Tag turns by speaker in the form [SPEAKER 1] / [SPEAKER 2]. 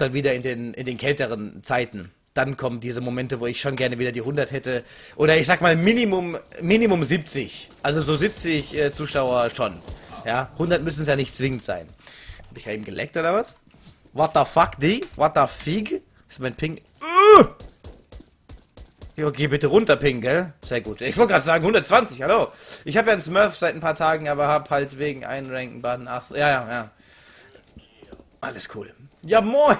[SPEAKER 1] dann wieder in den, in den kälteren Zeiten. Dann kommen diese Momente, wo ich schon gerne wieder die 100 hätte. Oder ich sag mal Minimum, Minimum 70. Also so 70 äh, Zuschauer schon. Ja, 100 müssen es ja nicht zwingend sein. Hab ich ja eben geleckt oder was? What the fuck, die? What the fig? Ist mein Ping... Uh! Jo, geh bitte runter, Ping, gell? Sehr gut. Ich wollte gerade sagen 120, hallo. Ich habe ja einen Smurf seit ein paar Tagen, aber hab halt wegen Einranken Button. Ach so, ja, ja, ja. Alles cool. Ja, moin.